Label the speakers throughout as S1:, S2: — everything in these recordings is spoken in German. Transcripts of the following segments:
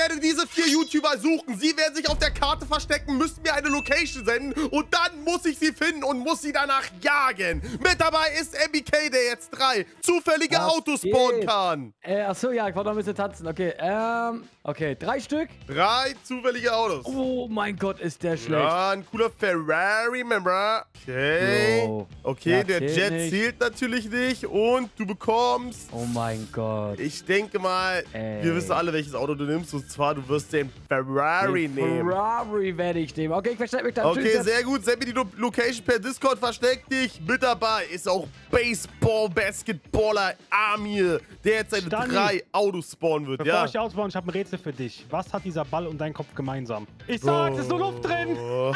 S1: werde diese vier YouTuber suchen. Sie werden sich auf der Karte verstecken, müssen mir eine Location senden und dann muss ich sie finden und muss sie danach jagen. Mit dabei ist MBK, der jetzt drei zufällige
S2: Was
S1: Autos spawnen kann.
S2: Äh, achso, ja, ich wollte noch ein bisschen tanzen. Okay, ähm, okay, drei Stück.
S1: Drei zufällige Autos.
S2: Oh mein Gott, ist der schlecht.
S1: Ja, ein cooler Ferrari, Member. Okay.
S2: Jo.
S1: Okay,
S2: Ja,
S1: der Jet
S2: nicht.
S1: zählt natürlich nicht. Und du bekommst...
S2: Oh mein Gott.
S1: Ich denke mal,
S2: Ey.
S1: wir wissen alle, welches Auto du nimmst. Und zwar, du wirst den Ferrari
S2: Den
S1: nehmen.
S2: Ferrari werde ich nehmen. Okay, ich verstecke mich da.
S1: Okay,
S2: Tschüss.
S1: sehr gut. Send mir die Lo Location per Discord. Versteck dich. Mit dabei ist auch Baseball-Basketballer Amir, der jetzt seine
S3: Stani.
S1: drei Autos spawnen wird.
S3: Bevor
S1: ja.
S3: ich ausbaue, ich habe ein Rätsel für dich. Was hat dieser Ball und dein Kopf gemeinsam? Ich sag's, es ist nur Luft drin.
S1: Oh.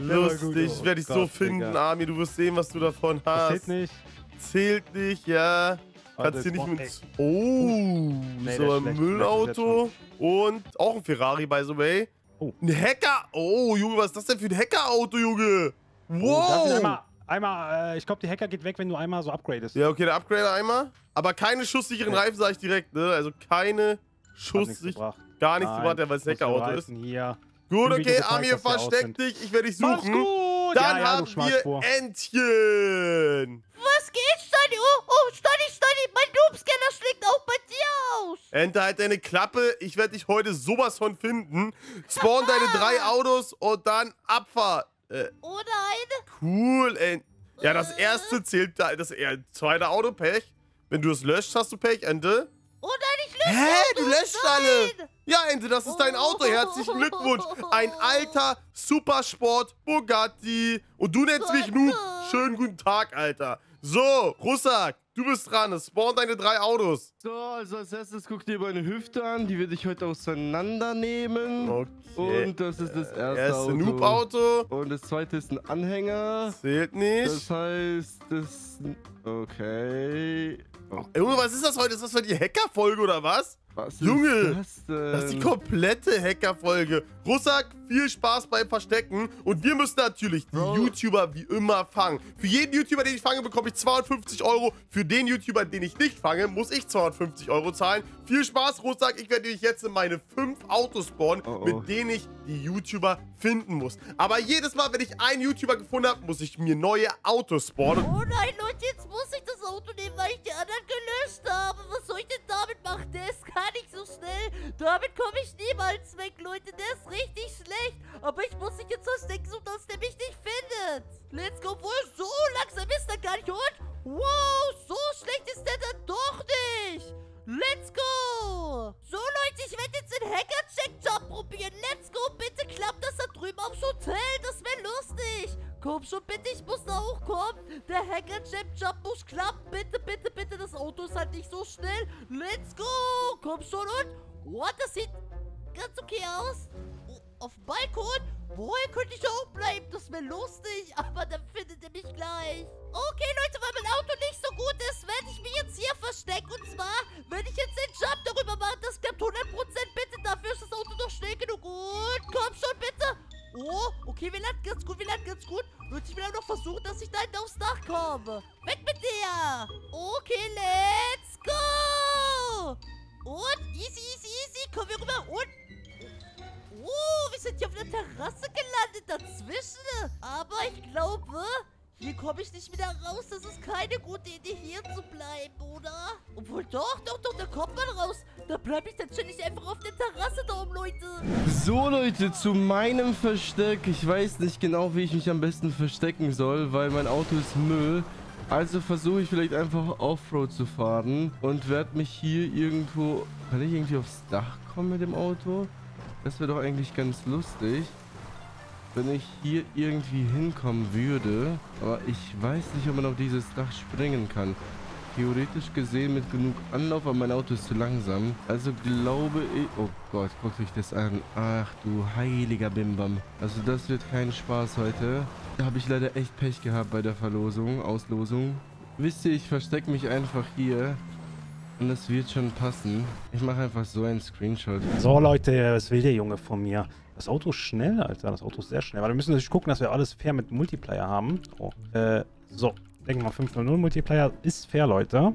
S1: Lustig, werde ich so
S3: Gott,
S1: finden,
S3: Digga.
S1: Armin. Du wirst sehen, was du davon
S3: Das
S1: hast.
S3: zählt nicht.
S1: Zählt nicht, ja. Kannst hier nicht mit. Oh,
S3: Nee,
S1: so
S3: der
S1: ein. Müllauto. Und auch ein Ferrari, by the way.
S3: Oh.
S1: Ein Hacker. Oh, Junge, was ist das denn für ein Hackerauto, Junge?
S3: Ich
S1: Wow.
S3: einmal, einmal äh, ich glaube, die Hacker geht weg, wenn du einmal so upgradest.
S1: ja, okay, der Upgrader einmal. Aber keine schusssicheren
S3: Ja.
S1: Reifen, sag ich direkt, ne? Also keine schusssicheren. Gar nichts
S3: Nein,
S1: gebracht, ja, weil es
S3: muss
S1: Hackerauto
S3: der
S1: ist.
S3: Hier.
S1: Gut, okay,
S3: aus
S1: versteck dich. Ich werde dich
S3: Mach's
S1: suchen.
S3: gut.
S1: Dann
S3: ja, ja, du
S1: haben wir
S3: Schmalspur.
S1: Entchen.
S4: Was geht, Stani? Oh, oh, Stani, Stani, mein Noobscanner schlägt auch bei dir aus.
S1: Ente, halt deine Klappe. Ich werde dich heute sowas von finden. Spawn deine drei Autos und dann Abfahrt. Äh,
S4: Oh nein.
S1: cool, ey. Ja, das erste zählt, da- das äh, zweite Auto, Pech. Wenn du es löscht, hast du Pech, Ente.
S4: Oh nein, ich lösche
S1: Hä, du löscht alle. Ja, Ente, das ist dein Auto. Herzlichen Glückwunsch. Ein alter Supersport Bugatti. Und du nennst mich Noob. Schönen guten Tag, Alter. So, Russak, du bist dran. Es spawn deine drei Autos.
S5: So, also als erstes guck dir meine Hüfte an. Die werde ich heute auseinandernehmen.
S1: Okay.
S5: Und das ist das erste
S1: Erste
S5: Auto.
S1: Noob-Auto.
S5: Und das zweite ist ein Anhänger.
S1: Zählt nicht.
S5: Das heißt, das... Okay... Oh,
S1: Junge, was ist das heute? Ist das heute die Hacker-Folge oder was?
S5: Was
S1: Junge,
S5: ist das denn?
S1: Das ist die komplette Hacker-Folge. Russak, viel Spaß beim Verstecken. Und wir müssen natürlich die
S5: Bro.
S1: YouTuber wie immer fangen. Für jeden YouTuber, den ich fange, bekomme ich 250 Euro. Für den YouTuber, den ich nicht fange, muss ich 250 Euro zahlen. Viel Spaß, Russak. Ich werde dich jetzt in meine fünf Autos spawnen,
S5: Oh, oh.
S1: mit denen ich die YouTuber finden muss. Aber jedes Mal, wenn ich einen YouTuber gefunden habe, muss ich mir neue Autos spawnen.
S4: Oh nein, Leute, jetzt muss ich das Auto nehmen, weil ich die anderen gelöscht habe. Damit komme ich niemals weg, Leute. Der ist richtig schlecht. Aber ich muss mich jetzt verstecken, sodass der mich nicht findet. Let's go. Wohl, ich wieder noch versuchen, dass ich da hinten aufs Dach komme. Weg mit dir. Okay, let's go. Und, easy, easy, easy. Kommen wir rüber. Und, Oh, wir sind hier auf einer Terrasse gelandet dazwischen. Aber ich glaube, hier komme ich nicht wieder raus. Das ist keine gute Idee, hier zu bleiben, oder? Obwohl, doch, doch, doch, da kommt man raus. Da bleibe ich dann einfach auf der Terrasse da oben, Leute.
S5: So, Leute, zu meinem Versteck. Ich weiß nicht genau, wie ich mich am besten verstecken soll, weil mein Auto ist Müll. Also versuche ich vielleicht einfach Offroad zu fahren und werde mich hier irgendwo... Kann ich irgendwie aufs Dach kommen mit dem Auto? Das wäre doch eigentlich ganz lustig, wenn ich hier irgendwie hinkommen würde. Aber ich weiß nicht, ob man auf dieses Dach springen kann. Theoretisch gesehen mit genug Anlauf, aber mein Auto ist zu langsam. Also glaube ich... Oh Gott, guckt euch das an. Ach du heiliger Bimbam. Also das wird kein Spaß heute. Da habe ich leider echt Pech gehabt bei der Verlosung, Auslosung. Wisst ihr, ich verstecke mich einfach hier. Und das wird schon passen. Ich mache einfach so einen Screenshot.
S3: So, Leute, was will der Junge von mir? Das Auto ist schnell, Alter. Das Auto ist sehr schnell. Aber wir müssen natürlich gucken, dass wir alles fair mit Multiplayer haben. Oh. Äh, so. Denken wir mal, 500 Multiplayer ist fair, Leute.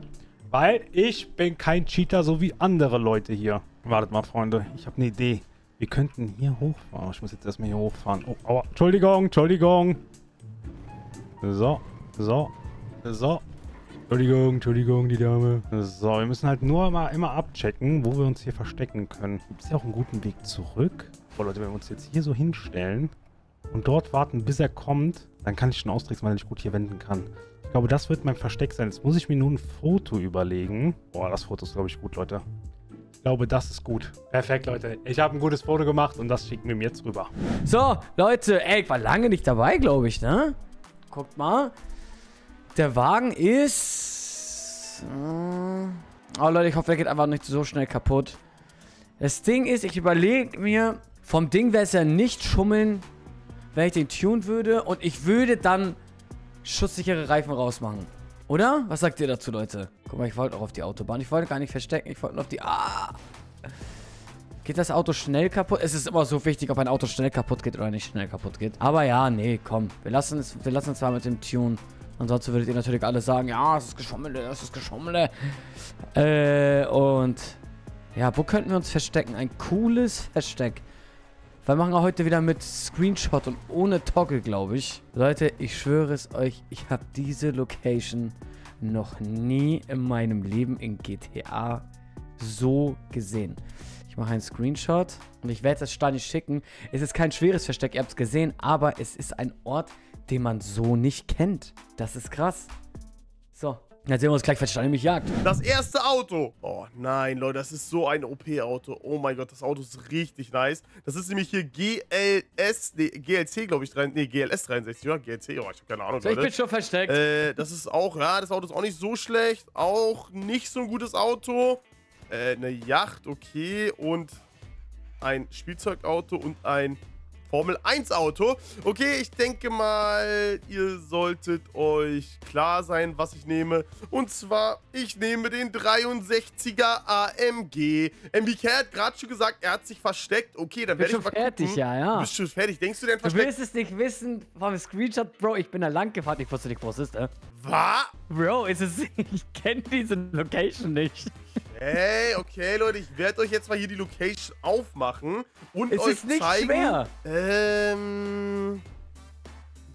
S3: Weil ich bin kein Cheater, so wie andere Leute hier. Wartet mal, Freunde. Ich habe eine Idee. Wir könnten hier hochfahren. Ich muss jetzt erstmal hier hochfahren. Oh, aua. Entschuldigung, Entschuldigung. So, so, so. Entschuldigung, Entschuldigung, die Dame. So, wir müssen halt nur mal immer abchecken, wo wir uns hier verstecken können. Gibt es ja auch einen guten Weg zurück? Boah, Leute, wenn wir uns jetzt hier so hinstellen und dort warten, bis er kommt, dann kann ich schon austricksen, weil er nicht gut hier wenden kann. Ich glaube, das wird mein Versteck sein. Jetzt muss ich mir nun ein Foto überlegen. Boah, das Foto ist, glaube ich, gut, Leute. Ich glaube, das ist gut. Perfekt, Leute. Ich habe ein gutes Foto gemacht und das schicken wir ihm jetzt rüber.
S2: So, Leute, ey, ich war lange nicht dabei, glaube ich, ne? Guckt mal. Der Wagen ist... äh, Oh, Leute, ich hoffe, der geht einfach nicht so schnell kaputt. Das Ding ist, ich überlege mir, vom Ding wäre es ja nicht schummeln, wenn ich den tun würde. Und ich würde dann schusssichere Reifen rausmachen. Oder? Was sagt ihr dazu, Leute? Guck mal, ich wollte auch auf die Autobahn. Ich wollte gar nicht verstecken. Ich wollte nur auf die... Ah! Geht das Auto schnell kaputt? Es ist immer so wichtig, ob ein Auto schnell kaputt geht oder nicht schnell kaputt geht. Aber ja, nee, komm. Wir lassen es, wir lassen es zwar mit dem Tune. Ansonsten würdet ihr natürlich alle sagen, ja, es ist Geschummele, es ist Geschummele. Äh, und... Ja, wo könnten wir uns verstecken? Ein cooles Versteck. Wir machen auch heute wieder mit Screenshot und ohne Toggle, glaube ich. Leute, ich schwöre es euch, ich habe diese Location noch nie in meinem Leben in GTA so gesehen. Ich mache einen Screenshot und ich werde das Stani schicken. Es ist kein schweres Versteck, ihr habt es gesehen, aber es ist ein Ort, den man so nicht kennt. Das ist krass. So, jetzt sehen wir uns gleich, wenn Stani mich jagt.
S1: Das erste Auto. Oh nein, Leute, das ist so ein OP-Auto. Oh mein Gott, das Auto ist richtig nice. Das ist nämlich hier GLS, nee, GLC, glaube ich, nee, GLS 63, oder? GLC, oh, ich habe keine Ahnung,
S2: So, ich bin
S1: Leute.
S2: schon versteckt.
S1: Äh, das ist auch, ja, das Auto ist auch nicht so schlecht. Auch nicht so ein gutes Auto. Äh, eine Yacht, okay. Und ein Spielzeugauto und ein Formel 1 Auto. Okay, ich denke mal, ihr solltet euch klar sein, was ich nehme. Und zwar, ich nehme den 63er AMG. MBK hat gerade schon gesagt, er hat sich versteckt. Okay, dann werde ich mal
S2: fertig,
S1: gucken.
S2: ja, ja.
S1: Du bist schon fertig. Denkst du denn
S2: Du
S1: versteckt?
S2: willst es nicht wissen vom Screenshot, Bro. Ich bin da lang gefahren. Ich wusste nicht, wo es ist, äh.
S1: Was?
S2: Bro, ist es. Ich kenne diese Location nicht.
S1: Hey, okay, Leute, ich werde euch jetzt mal hier die Location aufmachen und
S2: Es
S1: euch
S2: ist nicht
S1: zeigen.
S2: schwer.
S1: Ähm.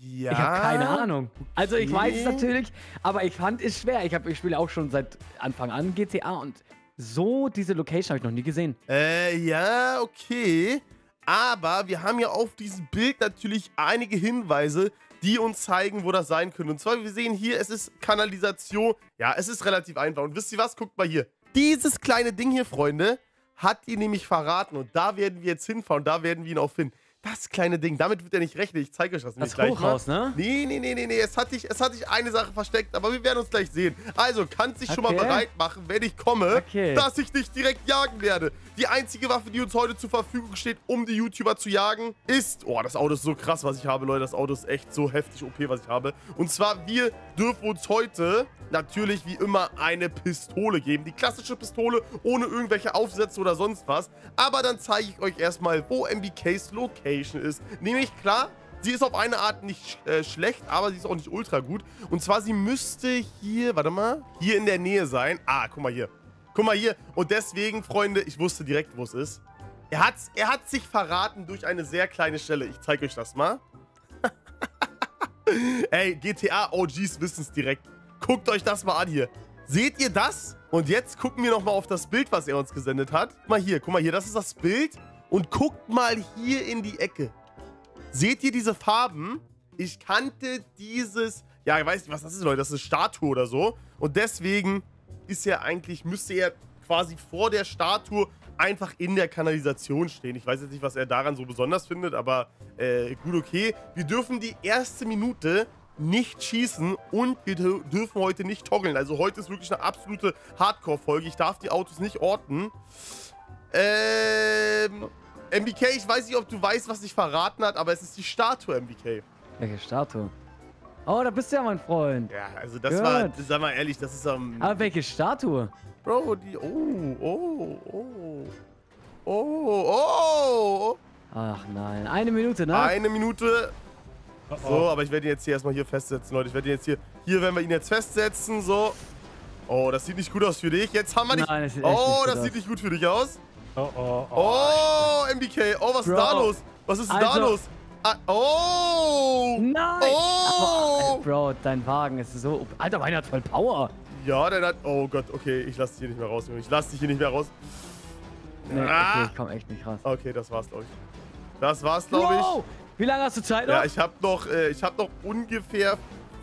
S1: Ja.
S2: Ich habe keine Ahnung. Also ich weiß es
S1: Okay.
S2: natürlich, aber ich fand es schwer. Ich, hab, ich spiele auch schon seit Anfang an GTA und so diese Location habe ich noch nie gesehen.
S1: Äh, ja, okay. Aber wir haben ja auf diesem Bild natürlich einige Hinweise, die uns zeigen, wo das sein könnte. Und zwar, wir sehen hier, es ist Kanalisation. Ja, es ist relativ einfach. Und wisst ihr was? Guckt mal hier. Dieses kleine Ding hier, Freunde, hat ihr nämlich verraten. Und da werden wir jetzt hinfahren. Da werden wir ihn auch finden. Das kleine Ding, damit wird er nicht rechnen. Ich zeige euch das
S2: Das
S1: gleich mal.
S2: Hochhaus, ne?
S1: Nee, nee, nee, nee, nee. Es hat, dich, es hat dich eine Sache versteckt, aber wir werden uns gleich sehen. Also, kannst dich schon mal
S2: Okay.
S1: bereit machen, wenn ich komme,
S2: Okay.
S1: dass ich dich direkt jagen werde. Die einzige Waffe, die uns heute zur Verfügung steht, um die YouTuber zu jagen, ist... Oh, das Auto ist so krass, was ich habe, Leute. Das Auto ist echt so heftig OP, was ich habe. Und zwar, wir dürfen uns heute natürlich wie immer eine Pistole geben. Die klassische Pistole, ohne irgendwelche Aufsätze oder sonst was. Aber dann zeige ich euch erstmal, wo MBKs Location ist. Nämlich, klar, Sie ist auf eine Art nicht äh, schlecht, aber sie ist auch nicht ultra gut. Und zwar, sie müsste hier, warte mal, hier in der Nähe sein. Ah, guck mal hier. Guck mal hier. Und deswegen, Freunde, ich wusste direkt, wo es ist. Er hat, er hat sich verraten durch eine sehr kleine Stelle. Ich zeige euch das mal. Ey, GTA OGs wissen es direkt. Guckt euch das mal an hier. Seht ihr das? Und jetzt gucken wir nochmal auf das Bild, was er uns gesendet hat. Guck mal hier, guck mal hier, das ist das Bild. Und guckt mal hier in die Ecke. Seht ihr diese Farben? Ich kannte dieses... Ja, ich weiß nicht, was das ist, Leute. Das ist eine Statue oder so. Und deswegen ist er eigentlich... Müsste er quasi vor der Statue einfach in der Kanalisation stehen. Ich weiß jetzt nicht, was er daran so besonders findet, aber äh, gut, okay. Wir dürfen die erste Minute nicht schießen und wir dür- dürfen heute nicht toggeln. Also heute ist wirklich eine absolute Hardcore-Folge. Ich darf die Autos nicht orten. Ähm... MBK, ich weiß nicht, ob du weißt, was dich verraten hat, aber es ist die Statue, MBK.
S2: Welche Statue? Oh, da bist du ja, mein Freund.
S1: Ja, also das
S2: Gut.
S1: war, sag mal ehrlich, das ist am...
S2: Aber welche Statue?
S1: Bro, die... Oh, oh, oh. Oh, oh.
S2: Ach nein, eine Minute, ne?
S1: Eine Minute. So, aber ich werde ihn jetzt hier erstmal hier festsetzen, Leute. Ich werde ihn jetzt hier... Hier werden wir ihn jetzt festsetzen, so. Oh, das sieht nicht gut aus für dich. Jetzt haben wir dich.
S2: Nein, das sieht
S1: oh, das
S2: aus.
S1: sieht nicht gut für dich aus.
S3: Oh, oh, oh.
S1: Oh, MBK. Oh, was ist
S2: Bro.
S1: da los? Was ist denn da
S2: Also-
S1: los? Ah, oh.
S2: Nein!
S1: Oh.
S2: Aber, äh, Bro, dein Wagen ist so... Alter, meiner hat voll Power.
S1: Ja, der hat. Oh Gott, okay. Ich lass dich hier nicht mehr raus, Junge. Ich lass dich hier nicht mehr raus.
S2: Nee,
S1: Ah.
S2: okay, ich komm echt nicht raus.
S1: Okay, das war's, glaube ich. Das war's, glaube ich.
S2: Bro, wie lange hast du Zeit noch?
S1: Ja, ich habe noch, äh, ich hab noch ungefähr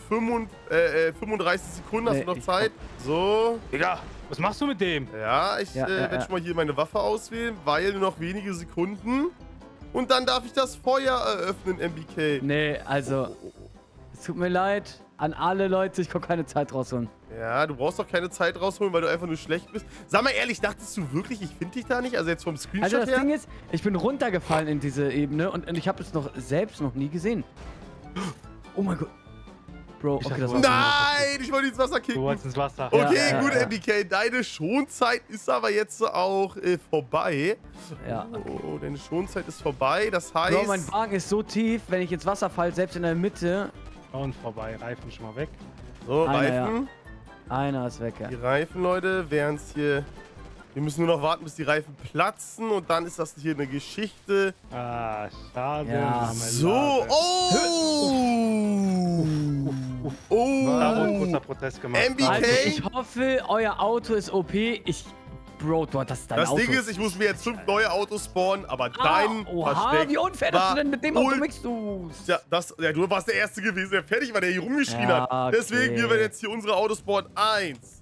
S1: 35, äh, äh, 35 Sekunden. Hast
S2: Nee,
S1: du noch
S2: ich
S1: Zeit? So.
S3: Digga, was machst du mit dem?
S1: Ja, ich
S2: Ja,
S1: äh,
S2: ja,
S1: werde
S2: ja.
S1: schon mal hier meine Waffe auswählen, weil nur noch wenige Sekunden. Und dann darf ich das Feuer eröffnen, MBK.
S2: Nee, also... Es tut mir leid an alle Leute, ich kann keine Zeit rausholen.
S1: Ja, du brauchst doch keine Zeit rausholen, weil du einfach nur schlecht bist. Sag mal ehrlich, dachtest du wirklich, ich finde dich da nicht? Also jetzt vom Screenshot
S2: Also das
S1: her?
S2: Ding ist, ich bin runtergefallen in diese Ebene und, und ich habe es noch selbst noch nie gesehen. Oh mein Gott. Bro,
S3: Ich
S2: okay, das
S3: du
S2: war's.
S1: Nein, ich wollte ins Wasser
S3: Du
S1: kicken.
S3: wolltest ins Wasser.
S2: Ja,
S1: Okay,
S2: ja,
S1: gut,
S2: ja.
S1: MBK, deine Schonzeit ist aber jetzt auch äh, vorbei.
S2: Ja.
S1: Oh, deine Schonzeit ist vorbei, das heißt...
S2: Bro, mein Wagen ist so tief, wenn ich ins Wasser falle, selbst in der Mitte,
S3: Und vorbei, Reifen schon mal weg.
S1: so,
S2: Einer,
S1: Reifen.
S2: einer ist weg, ja.
S1: Die Reifen, Leute, während es hier... Wir müssen nur noch warten, bis die Reifen platzen und dann ist das hier eine Geschichte.
S3: Ah, schade.
S2: Ja.
S1: So, oh!
S3: Da wurde
S1: Oh!
S3: kurzer Protest gemacht.
S1: MBK?
S2: Also, ich hoffe, euer Auto ist OP. Ich... Bro, du, das ist dein
S1: Das
S2: Auto.
S1: Ding ist, ich muss mir jetzt fünf neue Autos spawnen, aber
S2: ah,
S1: dein
S2: oha,
S1: Versteck
S2: wie unfair, dass du denn mit dem Auto mixt du's.
S1: Ja, das, ja, du warst der Erste gewesen, der fertig war, der hier rumgeschrien
S2: Ja,
S1: hat. Deswegen, wir werden jetzt hier unsere Autos spawnen. Eins.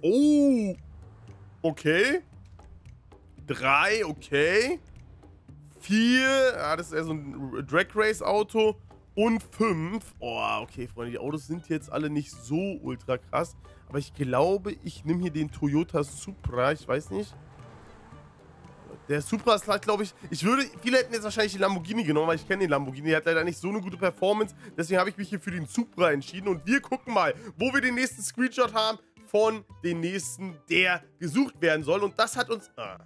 S1: Oh. Okay. Drei, okay. Vier. Ja, das ist eher so ein Drag Race Auto. Und fünf. Oh, okay, Freunde, die Autos sind jetzt alle nicht so ultra krass. Aber ich glaube, ich nehme hier den Toyota Supra. Ich weiß nicht. Der Supra ist, glaube ich, ich würde, viele hätten jetzt wahrscheinlich den Lamborghini genommen, weil ich kenne den Lamborghini, der hat leider nicht so eine gute Performance, deswegen habe ich mich hier für den Supra entschieden und wir gucken mal, wo wir den nächsten Screenshot haben von dem nächsten, der gesucht werden soll und das hat uns, ah.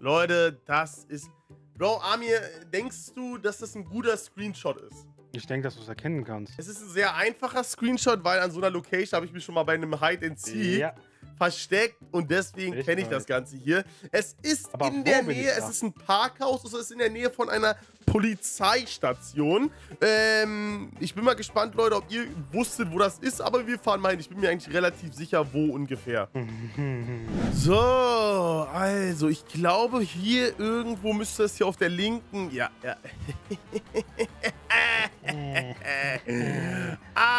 S1: Leute, das ist, Bro, Amir, denkst du, dass das ein guter Screenshot ist?
S3: Ich denke, dass du es erkennen kannst.
S1: Es ist ein sehr einfacher Screenshot, weil an so einer Location habe ich mich schon mal bei einem Hide and Seek
S3: Ja.
S1: Versteckt und deswegen kenne ich das Ganze hier. Es ist
S3: Aber
S1: in der Nähe, es ist ein Parkhaus, es ist in der Nähe von einer Polizeistation. Ähm, ich bin mal gespannt, Leute, ob ihr wusstet, wo das ist, aber wir fahren mal hin. Ich bin mir eigentlich relativ sicher, wo ungefähr. So, also, ich glaube, hier irgendwo müsste es hier auf der linken. Ja, ja.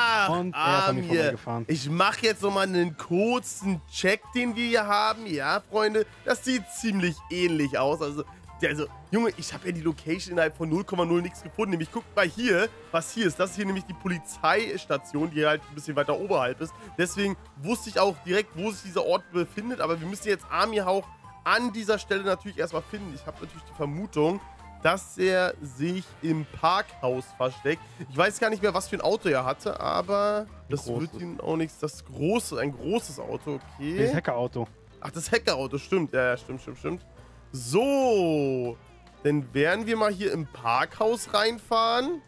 S1: Ach,
S3: Und er ist an mir
S1: Amir.
S3: vorbeigefahren.
S1: Ich mache jetzt nochmal einen kurzen Check, den wir hier haben. Ja, Freunde, das sieht ziemlich ähnlich aus. Also, also Junge, ich habe ja die Location innerhalb von 0,0 nichts gefunden. Nämlich, guckt mal hier, was hier ist. Das ist hier nämlich die Polizeistation, die halt ein bisschen weiter oberhalb ist. Deswegen wusste ich auch direkt, wo sich dieser Ort befindet. Aber wir müssen jetzt Amir auch an dieser Stelle natürlich erstmal finden. Ich habe natürlich die Vermutung, dass er sich im Parkhaus versteckt. Ich weiß gar nicht mehr, was für ein Auto er hatte, aber das wird ihm auch nichts. Das große, ein großes Auto,
S3: Das
S1: okay.
S3: Hackerauto.
S1: Ach, das Hackerauto, stimmt. Ja, ja, stimmt, stimmt, stimmt. So, dann werden wir mal hier im Parkhaus reinfahren.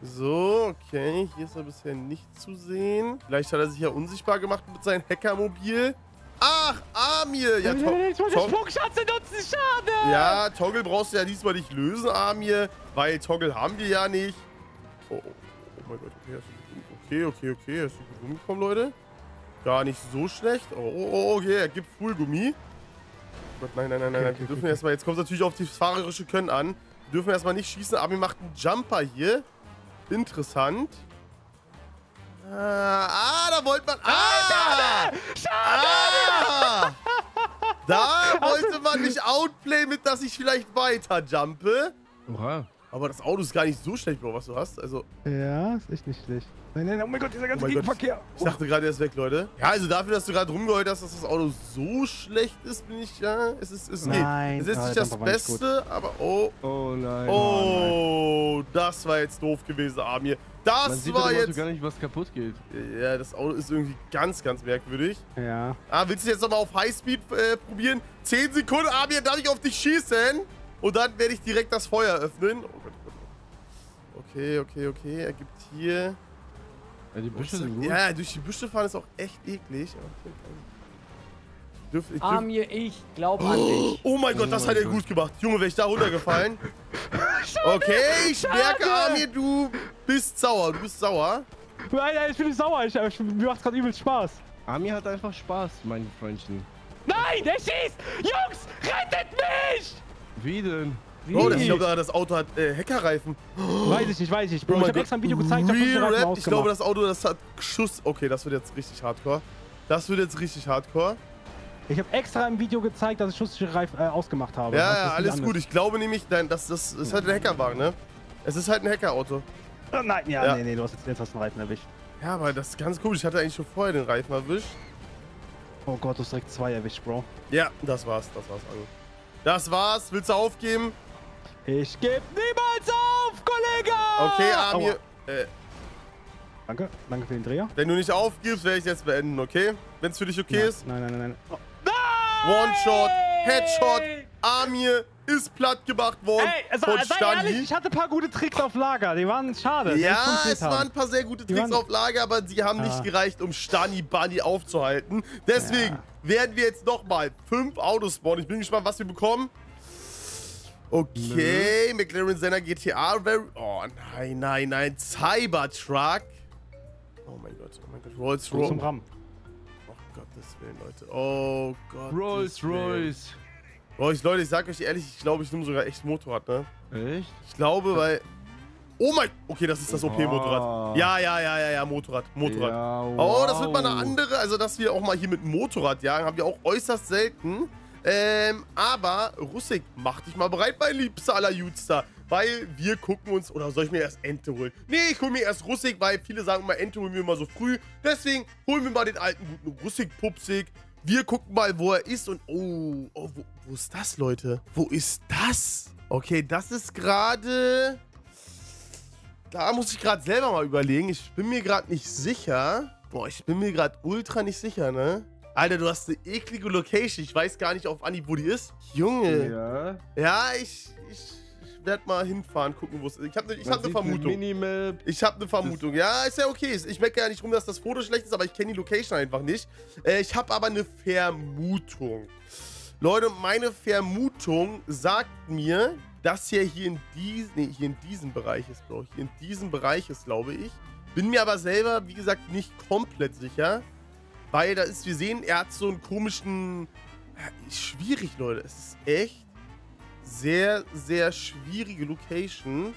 S1: So, okay, hier ist er bisher nicht zu sehen. Vielleicht hat er sich ja unsichtbar gemacht mit seinem Hackermobil. Ach, Amir! Ja,
S3: Ich wollte nutzen, schade!
S1: ja, Toggle brauchst du ja diesmal nicht lösen, Amir, weil Toggle haben wir ja nicht. Oh, oh, oh mein Gott, okay, okay, okay, okay, er ist gut rumgekommen, Leute. Gar nicht so schlecht. Oh, oh, oh, okay, er gibt Fullgummi. Oh Gott, nein, nein, nein, nein,
S3: Okay,
S1: Wir dürfen
S3: okay.
S1: erstmal, jetzt kommt es natürlich auf das fahrerische Können an. Wir dürfen erstmal nicht schießen, aber macht einen Jumper hier. Interessant. Ah, ah da wollte man. Ah! Ah! Da wollte man mich outplay mit, dass ich vielleicht weiter jumpe.
S5: Oha.
S1: Aber das Auto ist gar nicht so schlecht, Bro, was du hast. Also,
S3: Ja, ist echt nicht schlecht. Nein, nein, oh mein Gott, dieser ganze
S1: Oh.
S3: Gegenverkehr.
S1: ich dachte gerade, er ist weg, Leute. Ja, also dafür, dass du gerade rumgeheult hast, dass das Auto so schlecht ist, bin ich, ja, es ist, es
S3: Nein.
S1: geht. Es ist nicht das
S3: war nicht
S1: Beste, aber oh,
S5: Oh nein.
S1: oh, das war jetzt doof gewesen, Amir.
S5: Man
S1: Das
S5: sieht bei
S1: war
S5: dem Auto
S1: jetzt,
S5: gar nicht, was kaputt geht.
S1: ja, das Auto ist irgendwie ganz, ganz merkwürdig.
S3: Ja.
S1: Ah, willst du jetzt nochmal auf Highspeed äh, probieren? 10 Sekunden, Amir, darf ich auf dich schießen? Und dann werde ich direkt das Feuer öffnen. Oh Gott, oh Gott, oh Gott. Okay, okay, okay. Er gibt hier
S5: Ja, die Büsche sind gut.
S1: Ja, durch die Büsche fahren ist auch echt eklig. Dürf, ich dürf,
S2: Amir, ich glaube an dich.
S1: Oh mein Gott, das hat er gut gemacht. Junge, wäre ich da runtergefallen. Okay, ich merke, Amir, du bist sauer. Du bist sauer.
S3: Nein, nein, ich bin nicht sauer. Ich, ich, mir macht's gerade übelst Spaß.
S5: Ami hat einfach Spaß, mein Freundchen.
S3: Nein, der schießt! Jungs, rettet mich!
S5: Wie denn?
S1: Bro, das, ich glaube, das Auto hat äh, Hackerreifen.
S3: Weiß ich nicht, weiß ich nicht. Bro,
S1: Oh
S3: ich
S1: mein
S3: hab
S1: Gott.
S3: extra ein Video gezeigt,
S1: Real Rap. Ich glaube, das Auto, das hat Schuss. Okay, das wird jetzt richtig hardcore. Das wird jetzt richtig hardcore.
S3: Ich habe extra im Video gezeigt, dass ich schusssichere Reifen äh, ausgemacht habe.
S1: Ja, ja, alles gut. Ich glaube nämlich, nein, das, das ist halt ein Hackerwagen, ne? Es ist halt ein Hackerauto.
S3: Oh, nein, ja,
S1: Ja.
S3: nee, nee, du hast jetzt, jetzt hast einen Reifen erwischt.
S1: Ja, aber das ist ganz komisch. Ich hatte eigentlich schon vorher den Reifen erwischt.
S3: Oh Gott, du hast direkt zwei erwischt, Bro.
S1: Ja, das war's. Das war's, Ange. Das war's. Willst du aufgeben?
S3: Ich geb niemals auf, Kollege!
S1: Okay, Amir. Äh,
S3: Danke, danke für den Dreher.
S1: wenn du nicht aufgibst, werde ich jetzt beenden, okay? Wenn's für dich okay
S3: nein,
S1: ist.
S3: Nein, nein, nein, nein. Oh.
S1: One-Shot, Headshot. Amir ist platt gemacht worden
S3: Ey, also,
S1: von
S3: sei
S1: Stani.
S3: ehrlich, ich hatte ein paar gute Tricks auf Lager. Die waren schade. die
S1: Ja, es
S3: haben.
S1: waren ein paar sehr gute
S3: Die
S1: Tricks
S3: waren-
S1: auf Lager, aber sie haben nicht
S3: Ah.
S1: gereicht, um Stani Bunny aufzuhalten. Deswegen werden wir jetzt nochmal fünf Autos spawnen. Ich bin gespannt, was wir bekommen. Okay, McLaren Senna GTA. Very oh nein, nein, nein. Cybertruck. Oh mein Gott, oh mein Gott. Rolls
S3: Komm zum
S1: Royce.
S3: Ram.
S1: Oh Gottes Willen, Leute. Oh Gott.
S5: Rolls Royce.
S1: Royce, Leute, ich sag euch ehrlich, ich glaube, ich nehme sogar echt Motorrad, ne?
S5: Echt?
S1: Ich glaube, weil. Oh mein. Okay, das ist das OP-Motorrad.
S5: Wow.
S1: Ja, ja, ja, ja, ja, Motorrad. Motorrad.
S5: Ja,
S1: Oh, das wird mal eine
S5: wow.
S1: andere. Also, dass wir auch mal hier mit Motorrad jagen, haben wir auch äußerst selten. Ähm, aber Russik, mach dich mal bereit, mein liebster aller Jutster. Weil wir gucken uns. Oder soll ich mir erst Ente holen? Nee, ich hole mir erst Russik, weil viele sagen immer, Ente holen wir immer so früh. Deswegen holen wir mal den alten guten Russik-Pupsig. Wir gucken mal, wo er ist und. Oh, oh wo, wo ist das, Leute? Wo ist das? Okay, das ist gerade. Da muss ich gerade selber mal überlegen. Ich bin mir gerade nicht sicher. Boah, ich bin mir gerade ultra nicht sicher, ne? Alter, du hast eine eklige Location. Ich weiß gar nicht auf Anhieb, wo die ist. Junge. Ja,
S5: Ja.
S1: ich, ich, ich werde mal hinfahren, gucken, wo es ist. Ich habe ne, hab eine
S5: sieht eine
S1: Vermutung.
S5: Minimap.
S1: Ich habe eine Vermutung. Ja, ist ja okay. Ich merke ja nicht rum, dass das Foto schlecht ist, aber ich kenne die Location einfach nicht. Äh, ich habe aber eine Vermutung. Leute, meine Vermutung sagt mir, dass hier hier in, dies, nee, hier in diesem Bereich ist, Bro. Hier in diesem Bereich ist, glaube ich. Bin mir aber selber, wie gesagt, nicht komplett sicher. Weil da ist, wir sehen, er hat so einen komischen... Ja, schwierig, Leute. Es ist echt sehr, sehr schwierige Location.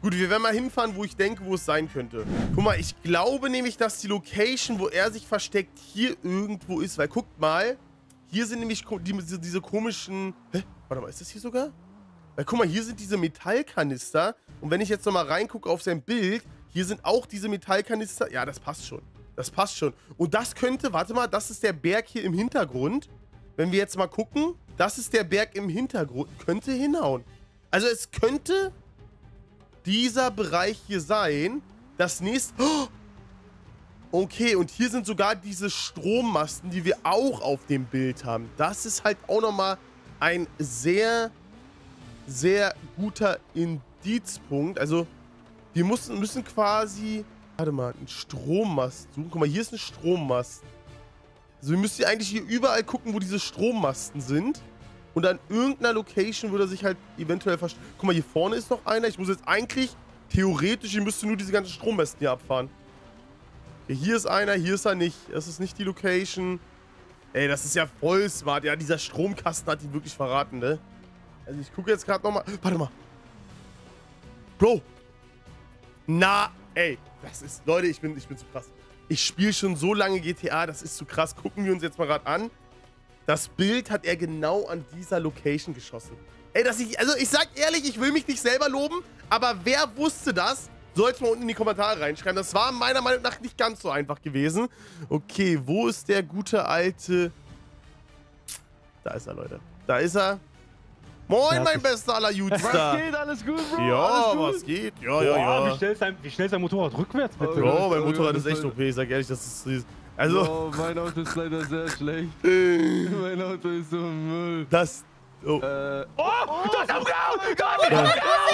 S1: Gut, wir werden mal hinfahren, wo ich denke, wo es sein könnte. Guck mal, ich glaube nämlich, dass die Location, wo er sich versteckt, hier irgendwo ist. Weil guckt mal, hier sind nämlich diese komischen... Hä? Warte mal, ist das hier sogar? Weil guck mal, hier sind diese Metallkanister. Und wenn ich jetzt nochmal reingucke auf sein Bild, hier sind auch diese Metallkanister. Ja, das passt schon. Das passt schon. Und das könnte, warte mal, das ist der Berg hier im Hintergrund. Wenn wir jetzt mal gucken, das ist der Berg im Hintergrund. Könnte hinhauen. Also es könnte dieser Bereich hier sein. Das nächste... Oh! Okay, und hier sind sogar diese Strommasten, die wir auch auf dem Bild haben. Das ist halt auch nochmal ein sehr, sehr guter Indizpunkt. Also, wir müssen, müssen quasi... Warte mal, einen Strommast suchen. Guck mal, hier ist ein Strommast. Also, wir müssen eigentlich hier überall gucken, wo diese Strommasten sind. Und an irgendeiner Location würde er sich halt eventuell verstecken. Guck mal, hier vorne ist noch einer. Ich muss jetzt eigentlich, theoretisch, ich müsste nur diese ganzen Strommasten hier abfahren. Okay, hier ist einer, hier ist er nicht. Das ist nicht die Location. Ey, das ist ja voll smart. Ja, dieser Stromkasten hat ihn wirklich verraten, ne? Also ich gucke jetzt gerade nochmal. Warte mal. Bro. Na, ey. Das ist, Leute, ich bin, ich bin zu krass. Ich spiele schon so lange GTA, das ist zu krass. Gucken wir uns jetzt mal gerade an. Das Bild hat er genau an dieser Location geschossen. Ey, dass ich, also ich sag ehrlich, ich will mich nicht selber loben, aber wer wusste das? Sollte mal unten in die Kommentare reinschreiben. Das war meiner Meinung nach nicht ganz so einfach gewesen. Okay, wo ist der gute alte... Da ist er, Leute. Da ist er. Moin,
S3: Ja,
S1: mein
S3: das-
S1: bester aller
S5: Was
S1: Jutster.
S5: geht? Alles gut, Bro?
S1: Ja,
S5: gut?
S1: was geht? Ja, ja, ja.
S3: Wie schnell, ist dein, wie schnell ist dein Motorrad rückwärts, bitte?
S1: Bro, mein
S5: Ja,
S1: Motorrad
S5: ja,
S1: ist echt
S5: das-
S1: OP, ich sag ehrlich, das ist süß. Also,
S5: Oh, mein Auto ist leider sehr schlecht. mein Auto ist so Müll.
S1: das. Oh,
S5: Äh,
S3: Oh, du hast abgehauen!
S5: oh mein Gott!
S1: nein,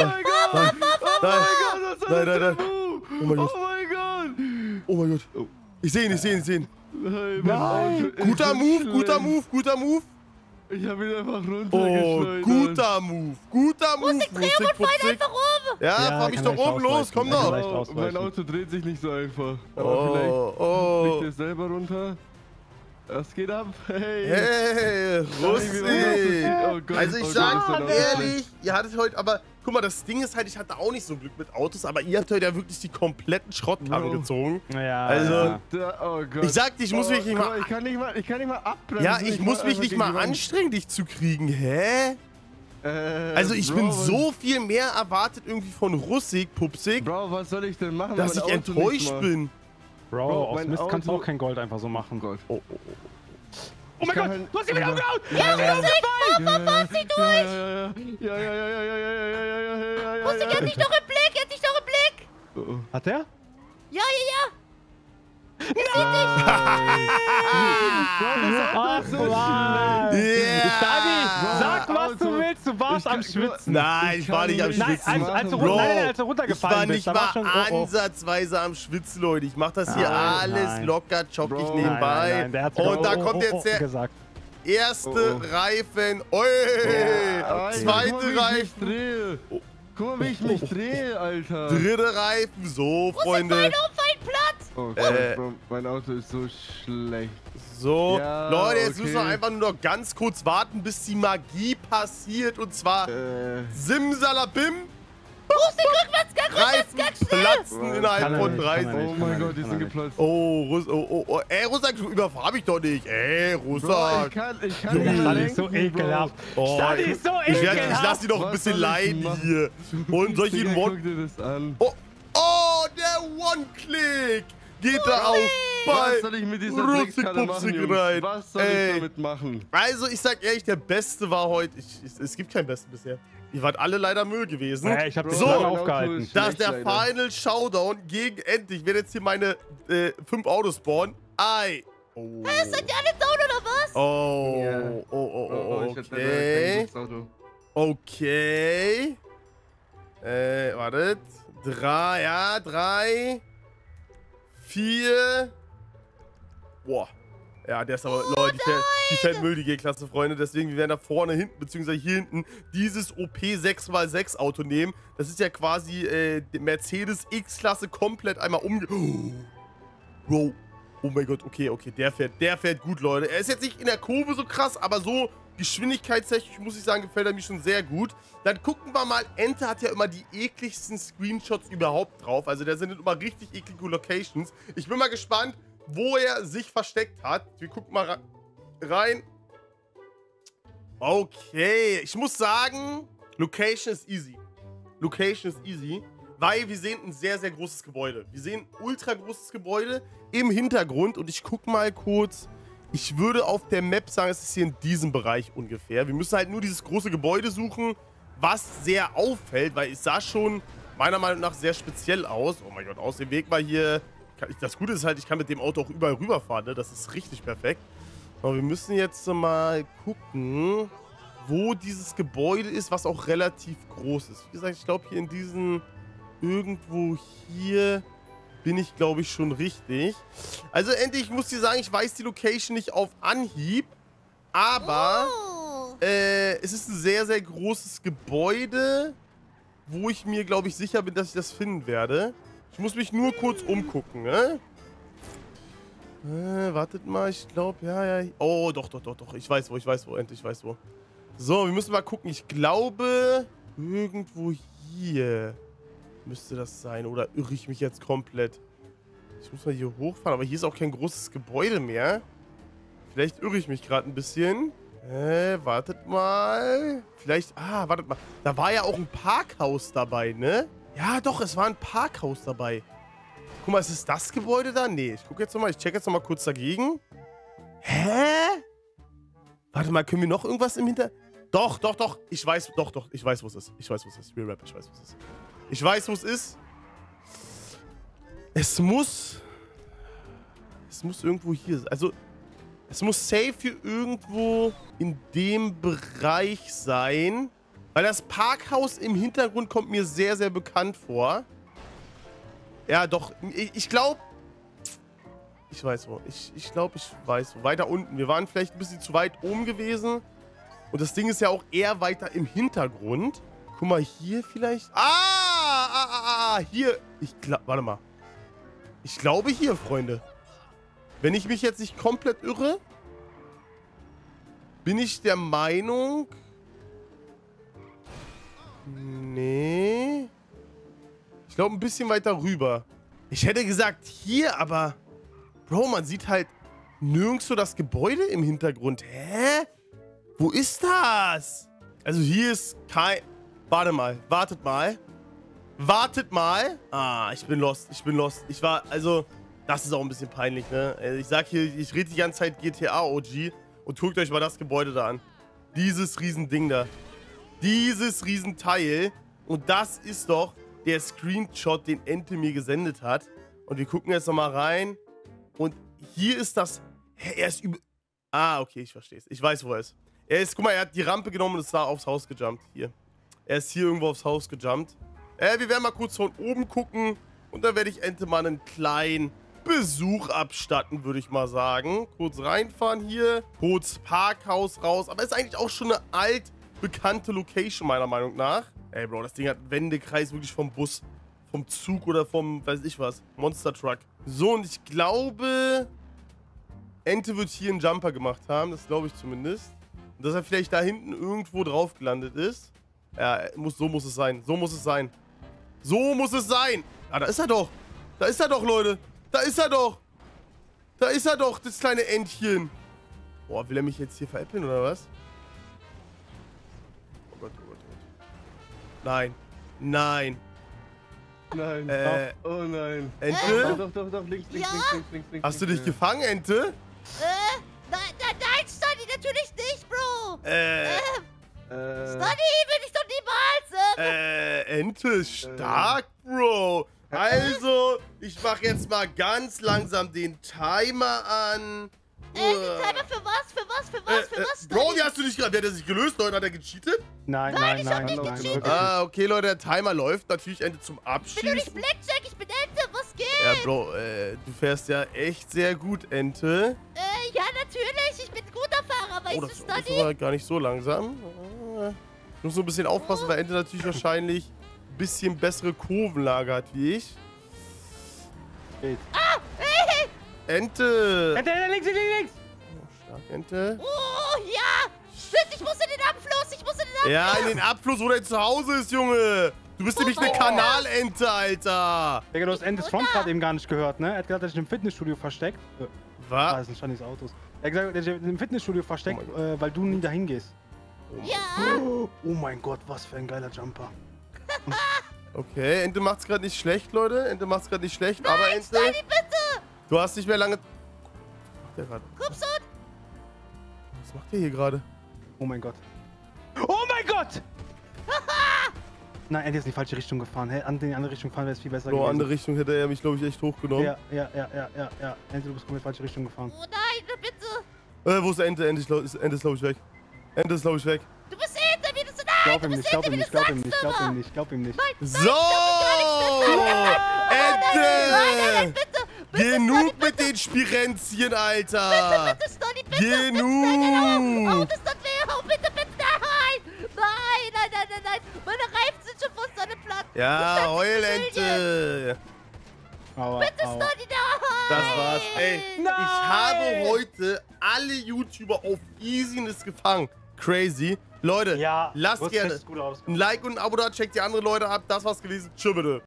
S5: Oh mein Gott, was
S1: nein,
S5: ist
S1: nein,
S5: das
S1: nein.
S5: denn?
S1: Oh mein Gott.
S5: Oh mein Gott!
S1: Oh oh mein Gott.
S5: Oh.
S1: Ich sehe ihn, ich sehe ihn, ich sehe ihn.
S5: Nein, mein
S3: Nein.
S1: Guter Move, guter. Move, guter Move.
S5: Ich habe ihn einfach
S1: Oh,
S5: runtergeschleudert.
S1: guter Move, guter Move.
S4: Musik, dreh und fall einfach um.
S1: Ja,
S3: Ja,
S1: fahr mich doch um, los, komm doch.
S5: Oh, mein Auto dreht sich nicht so einfach. Aber vielleicht
S1: Oh,
S5: fliegt
S1: oh.
S5: er selber runter. Was geht ab? Hey.
S1: Hey. Russi.
S5: Oh Gott,
S1: Also ich
S5: oh Gott,
S1: sag
S5: ist mein Auto
S1: ehrlich, ihr hattet heute, aber guck mal, das Ding ist halt, ich hatte auch nicht so Glück mit Autos, aber ihr habt heute ja wirklich die kompletten Schrottkarren
S5: Bro.
S1: gezogen.
S3: Ja,
S1: Also-
S3: ja.
S5: Oh Gott.
S1: Ich sagte, ich muss
S5: oh,
S1: mich nicht mal-
S5: Ich kann nicht mal, ich kann nicht mal abbremsen.
S1: Ja, ich muss
S5: fahr
S1: mich nicht mal anstrengen, dich zu kriegen. Hä?
S5: Äh,
S1: Also ich
S5: Bro,
S1: bin so viel mehr erwartet irgendwie von Russig, Pupsig,
S5: Bro, was soll ich denn machen?
S1: dass ich
S5: Auto
S1: enttäuscht bin.
S3: Bro,
S5: Bro,
S3: aus Mist kannst du
S5: Auto-
S3: auch kein Gold einfach so machen.
S5: Oh Gott.
S1: Oh, oh, oh.
S3: Oh mein Gott,
S5: halt-
S3: du hast ihn wieder
S5: Ja.
S3: umgehauen!
S5: Ja, ja, ja, ja, ja, ja, ja, ja, ja, ja, ja, ja, ja, ja, ja, ja, ja,
S4: Musik, er hat dich doch im Blick, er hat dich doch im Blick.
S5: Oh, oh.
S3: Hat der?
S4: Ja, ja,
S3: Ach, Mann!
S1: Yeah!
S3: Dani, sag, was du du warst
S5: Ich
S3: am Schwitzen.
S1: Nein, ich war nicht am
S5: Nein,
S3: Nein,
S1: Schwitzen.
S3: als, als, du,
S5: Bro,
S3: nein, als du
S1: ich war
S3: runtergefallen
S1: nicht
S3: bist,
S1: mal
S3: war schon... Oh, oh.
S1: ansatzweise am Schwitzen, Leute. Ich mach das hier alles
S3: nein.
S1: locker, joggig
S5: Bro.
S1: Nebenbei.
S3: nein, nein,
S1: Und da
S3: oh,
S1: kommt
S3: oh,
S1: jetzt
S3: oh,
S1: der
S3: gesagt.
S1: erste
S5: Oh, oh.
S1: Reifen.
S5: Alter, guck mal,
S1: zweite
S5: wie ich mich
S1: Reifen.
S5: drehe. Guck mal, wie ich mich drehe, Alter.
S1: Dritte Reifen. So, Freunde.
S4: Fein um, fein platt.
S5: Oh
S1: Äh.
S5: Gott, Bro, mein Auto ist so schlecht.
S1: So,
S5: Ja,
S1: Leute, jetzt
S5: okay.
S1: müssen wir einfach nur noch ganz kurz warten, bis die Magie passiert. Und zwar
S5: Äh,
S1: Simsalabim.
S4: Musik, Rückwärtsgang,
S1: Reifen
S4: Rückwärtsgang, schnell.
S1: platzen
S5: Kann
S1: innerhalb
S3: er
S1: von
S3: nicht,
S1: drei
S3: kann er nicht.
S5: oh
S3: kann
S5: mein Gott, die sind geplatzt.
S1: Oh, Russ, oh, oh, oh. Ey, Rusak, überfahr mich doch nicht. Ey,
S5: Bro, ich kann, ich kann nicht
S3: Stani ist so ekelhaft.
S1: Oh,
S3: Stani
S1: ich-
S3: ist so
S1: Ich, werd, ich
S3: ekelhaft.
S1: lass die doch ein bisschen
S5: ich
S1: leiden hier. Und soll ich
S5: Digga,
S1: One...
S5: guck dir das an.
S1: Oh, oh, der One-Click. Geht da
S5: Was soll ich mit dieser Dreckskarte machen, Jungs?
S1: rein.
S5: Was soll
S1: Ey.
S5: ich damit machen?
S1: Also, ich sag ehrlich, der Beste war heute... Ich, ich, es gibt keinen Besten bisher. Ihr wart alle leider Müll gewesen.
S3: Hey, ich hab dich
S1: So.
S3: lange aufgehalten.
S1: Das ist der
S5: leider.
S1: Final Showdown gegen endlich. Ich werde jetzt hier meine äh, fünf Autos spawnen. Ei. Oh.
S4: Seid ihr alle down oder was?
S1: Oh.
S5: Ja.
S1: Oh, oh, oh,
S5: Oh, ich hab leider
S1: okay. Okay. Äh, wartet. Drei, ja, drei. Vier. Boah. Ja, der ist aber, Leute, die fährt, die fährt Müll, die G-Klasse, Freunde. Deswegen, wir werden da vorne, hinten, beziehungsweise hier hinten dieses OP 6x6 Auto nehmen. Das ist ja quasi äh, Mercedes X-Klasse komplett einmal umge... Oh. Bro. Oh mein Gott, okay, okay, der fährt, der fährt gut, Leute. Er ist jetzt nicht in der Kurve so krass, aber so geschwindigkeitstechnisch, muss ich sagen, gefällt er mir schon sehr gut. Dann gucken wir mal, Ente hat ja immer die ekligsten Screenshots überhaupt drauf. Also der sind immer richtig eklige Locations. Ich bin mal gespannt, wo er sich versteckt hat. Wir gucken mal rein. Okay, ich muss sagen, Location ist easy. Location ist easy, weil wir sehen ein sehr, sehr großes Gebäude. Wir sehen ein ultra großes Gebäude im Hintergrund und ich gucke mal kurz. Ich würde auf der Map sagen, es ist hier in diesem Bereich ungefähr. Wir müssen halt nur dieses große Gebäude suchen, was sehr auffällt, weil es sah schon meiner Meinung nach sehr speziell aus. Oh mein Gott, aus dem Weg mal hier. Kann das Gute ist halt, ich kann mit dem Auto auch überall rüberfahren, ne? Das ist richtig perfekt. Aber wir müssen jetzt mal gucken, wo dieses Gebäude ist, was auch relativ groß ist. Wie gesagt, ich glaube hier in diesen irgendwo hier bin ich, glaube ich, schon richtig. Also endlich, ich muss dir sagen, ich weiß die Location nicht auf Anhieb, aber
S4: Oh.
S1: äh, es ist ein sehr, sehr großes Gebäude, wo ich mir, glaube ich, sicher bin, dass ich das finden werde. Ich muss mich nur kurz umgucken, ne? Äh, wartet mal, ich glaube, ja, ja. Oh, doch, doch, doch, doch. Ich weiß wo, ich weiß wo, endlich, ich weiß wo. So, wir müssen mal gucken. Ich glaube, irgendwo hier müsste das sein. Oder irre ich mich jetzt komplett? Ich muss mal hier hochfahren, aber hier ist auch kein großes Gebäude mehr. Vielleicht irre ich mich gerade ein bisschen. Äh, wartet mal. Vielleicht, ah, wartet mal. Da war ja auch ein Parkhaus dabei, ne? Ja, doch, es war ein Parkhaus dabei. Guck mal, ist es das Gebäude da? Nee, ich gucke jetzt nochmal, ich check jetzt nochmal kurz dagegen. Hä? Warte mal, können wir noch irgendwas im Hinter... Doch, doch, doch. Ich weiß, doch, doch. Ich weiß, wo es ist. Ich weiß, wo es ist. Real Rap, ich weiß, wo es ist. Ich weiß, wo es ist. Es muss... Es muss irgendwo hier sein. Also, es muss safe hier irgendwo in dem Bereich sein. Weil das Parkhaus im Hintergrund kommt mir sehr, sehr bekannt vor. Ja, doch. Ich, ich glaube... Ich weiß wo. Ich, ich glaube, ich weiß wo. Weiter unten. Wir waren vielleicht ein bisschen zu weit oben gewesen. Und das Ding ist ja auch eher weiter im Hintergrund. Guck mal, hier vielleicht. Ah! Ah, ah, ah, hier. Ich glaube, warte mal. Ich glaube hier, Freunde. Wenn ich mich jetzt nicht komplett irre, bin ich der Meinung... Nee. Ich glaube, ein bisschen weiter rüber. Ich hätte gesagt hier, aber... Bro, man sieht halt nirgendwo das Gebäude im Hintergrund. Hä? Wo ist das? Also hier ist kein... Warte mal, wartet mal. Wartet mal. Ah, ich bin lost, ich bin lost. Ich war, also, das ist auch ein bisschen peinlich, ne? Also ich sag hier, ich rede die ganze Zeit GTA OG und guckt euch mal das Gebäude da an. Dieses Riesending da. Dieses Riesenteil. Und das ist doch der Screenshot, den Ente mir gesendet hat. Und wir gucken jetzt nochmal rein. Und hier ist das... Hä, er ist über... Ah, okay, ich verstehe es. Ich weiß, wo er ist. Er ist, guck mal, er hat die Rampe genommen und ist da aufs Haus gejumpt. Hier. Er ist hier irgendwo aufs Haus gejumpt. Äh, wir werden mal kurz von oben gucken. Und dann werde ich Ente mal einen kleinen Besuch abstatten, würde ich mal sagen. Kurz reinfahren hier. Kurz Parkhaus raus. Aber ist eigentlich auch schon eine altbekannte Location, meiner Meinung nach. Ey, Bro, das Ding hat Wendekreis wirklich vom Bus. Vom Zug oder vom, weiß ich was, Monster Truck. So, und ich glaube, Ente wird hier einen Jumper gemacht haben. Das glaube ich zumindest. Und dass er vielleicht da hinten irgendwo drauf gelandet ist. Ja, muss, so muss es sein. So muss es sein. So muss es sein. Ah, da ist er doch. Da ist er doch, Leute. Da ist er doch. Da ist er doch, das kleine Entchen. Boah, will er mich jetzt hier veräppeln oder was? Nein. Nein.
S5: Nein.
S1: Äh,
S5: oh, oh nein.
S1: Ente?
S5: Doch, doch, doch, doch, links, links,
S4: Ja?
S5: links, links, links, links.
S1: Hast du dich gefangen, Ente?
S4: Äh, nein, nein, nein, Stunny, natürlich nicht, Bro.
S1: Äh,
S4: Ähm,
S5: Äh,
S4: Stunny will ich doch niemals. Ähm,
S1: äh, Ente, stark, Bro. Also, ich mach jetzt mal ganz langsam den Timer an.
S4: Äh, die Timer für was, für was, für was, für
S1: Äh,
S4: was,
S1: äh, Bro, wie hast du dich gerade? Der hat sich gelöst, Leute. Hat er gecheatet?
S3: Nein,
S4: Nein,
S3: nein,
S4: ich hab
S3: nein,
S4: nicht
S3: nein.
S1: Ah, okay, Leute, der Timer läuft. Natürlich Ende zum
S4: Ich bin doch
S1: Abschießen.
S4: nicht Blackjack, ich bin Ente, was geht?
S1: Ja, Bro, äh, du fährst ja echt sehr gut, Ente.
S4: Äh, ja, natürlich, ich bin ein guter Fahrer, weißt
S1: Oh,
S4: du,
S1: das ist
S4: Stunny?
S1: aber gar nicht so langsam. Äh, Ich muss so ein bisschen aufpassen, weil Ente natürlich wahrscheinlich ein bisschen bessere Kurvenlage hat wie ich.
S3: Geht.
S1: Ente!
S3: Ente, Ente, links, links, links!
S1: Oh, stark, Ente.
S4: Oh, ja, stimmt, ich muss in den Abfluss, ich muss in den Abfluss.
S1: Ja, in den Abfluss, wo dein Zuhause ist, Junge! Du bist nämlich eine Kanalente, Alter!
S3: Digga, du hast Endes Front gerade eben gar nicht gehört, ne? Er hat gesagt, er hat sich im Fitnessstudio versteckt. Äh, Ah,
S1: Was?
S3: das sind Shannys Autos. Er hat gesagt, er hat sich im Fitnessstudio versteckt,
S1: Oh
S3: äh, weil du nie dahin gehst.
S4: Ja,
S3: Oh mein Gott, was für ein geiler Jumper.
S1: Okay, Ente macht's gerade nicht schlecht, Leute. Ente macht's gerade nicht schlecht, aber Ente,
S4: Stunny, bitte.
S1: Du hast nicht mehr lange... Was macht der gerade? Was macht der hier gerade?
S3: Oh mein Gott. Oh mein Gott! Nein, er ist in die falsche Richtung gefahren. Hä? An die andere Richtung fahren wäre es viel besser
S1: So,
S3: gewesen.
S1: andere Richtung hätte er mich, glaube ich, echt hochgenommen.
S3: Ja, ja, ja, ja, ja, ja. Ente, du bist komplett falsche Richtung gefahren.
S4: Oh nein, bitte.
S1: Äh, wo ist Ente? Ente ist, Ente ist glaube ich, weg. Ente ist, glaube ich, weg.
S4: Du bist Ente, wie du so nein,
S3: Glaub
S4: du
S3: ihm nicht, glaub ihm nicht, glaub ihm nicht, glaub ihm nicht, glaub ihm nicht.
S1: So! Ente! Genug mit den Spirenzchen, Alter!
S4: Bitte, Stunny, bitte.
S1: Genug!
S4: Oh, das tut weh. Oh, bitte, bitte, nein. Nein, nein, nein, nein, nein. Meine Reifen sind schon fast an dem Platz.
S1: Ja, Heulente!
S3: Aua,
S4: Bitte,
S3: aua.
S4: Stunny, nein.
S1: Das war's. Ey, ich habe heute alle YouTuber auf Easiness gefangen. Crazy. Leute,
S3: Ja,
S1: lasst gerne ein Like und ein Abo da, checkt die anderen Leute ab. Das war's gewesen. Tschüss bitte.